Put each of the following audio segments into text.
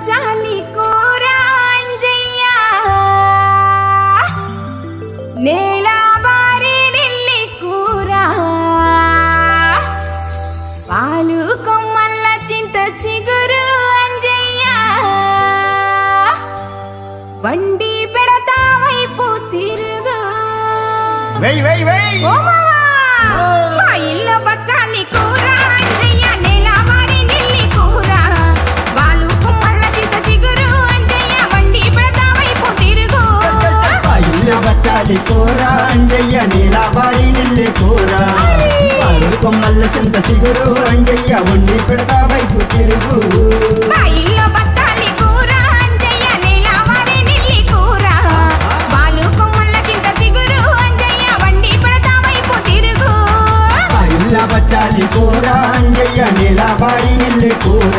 బచ్చాలి కూర అంజయ్య నేల బారి నెల్లి కూర పాలు కొమ్మల్ల చింత చిగురు అంజయ్య వండి పెడతా వైపు తిరుగు వెయ్ వెయ్ వెయ్ ఓ మావా! మా ఇల్లు బచ్చాలి కూర నిల్లి కూర. పాలు కొమ్మల్ల చింత సిగురు అంజయ్య వండి పెడతా వైపు తిరుగు. బచ్చాలి కూర అంజయ్య నీలాబారి నిల్లి కూర.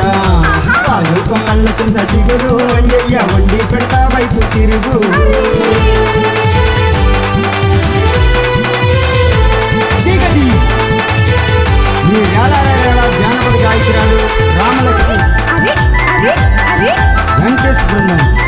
పాలు కొమ్మల్ల చింత సిగురు అంజయ్య వండి పెడతా వైపు తిరుగు. this winner.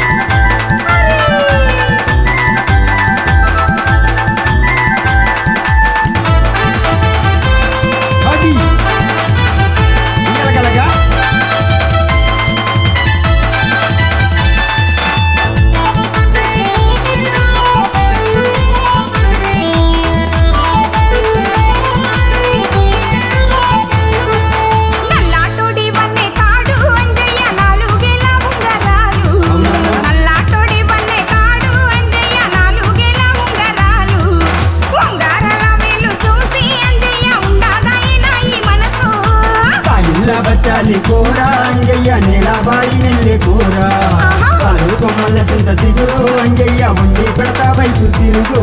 కొమ్మల సింత సిగురు అంజయ్య వండి పెడతా వైపు తిరుగు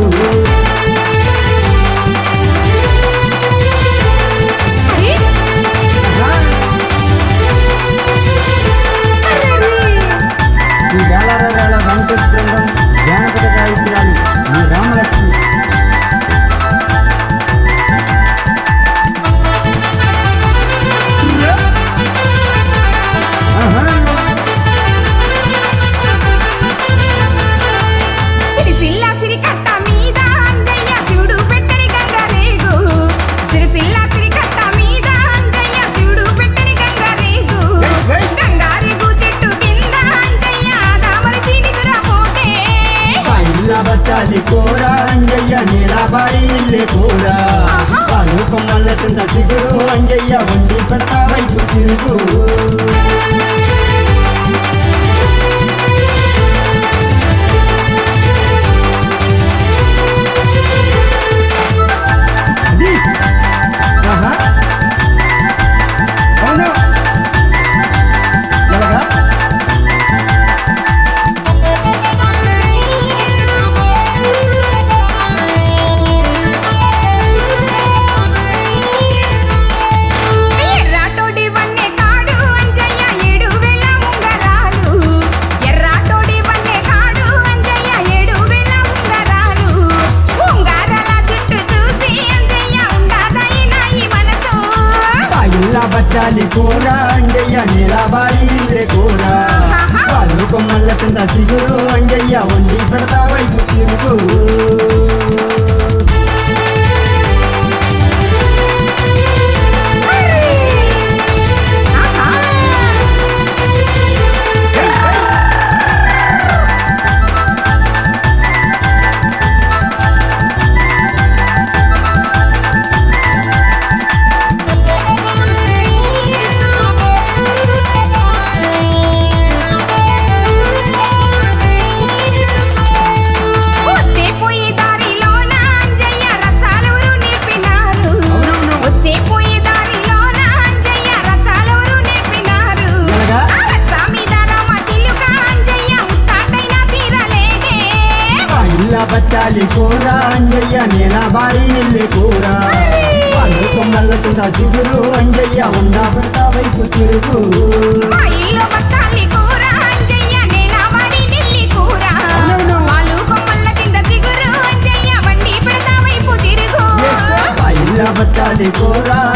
కొమ్మల సింత సిగురు అంజయ్య వండి బచ్చాలి కూర అంజయ్య నీలాబాయి నిల్లే కూర వాళ్ళు కొమ్మల కింద సిగురు అంజయ్య వండి పెడతా వైపు తిరుగు బచ్చాలి కూర అంజయ్య నీలాబాయి నిల్లే కూర. వాళ్ళు కొమ్మల కింద సిగురు అంజయ్య ఉండా పెడతా వైపు తిరుగు. బత్తాలి కూర అంజయ్య కొమ్మల్ల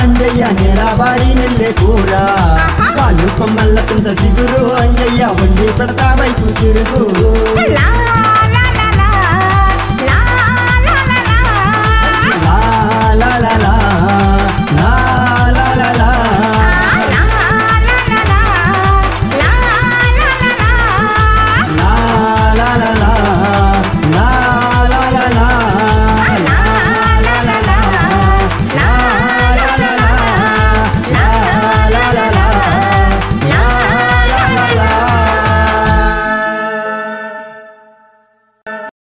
అంజయ్య నీలాబారి నెల్లే కూర. వాళ్ళు కొమ్మల్ల సింత సిగురు అంజయ్య వండి పెడతా వైపు తిరుగు.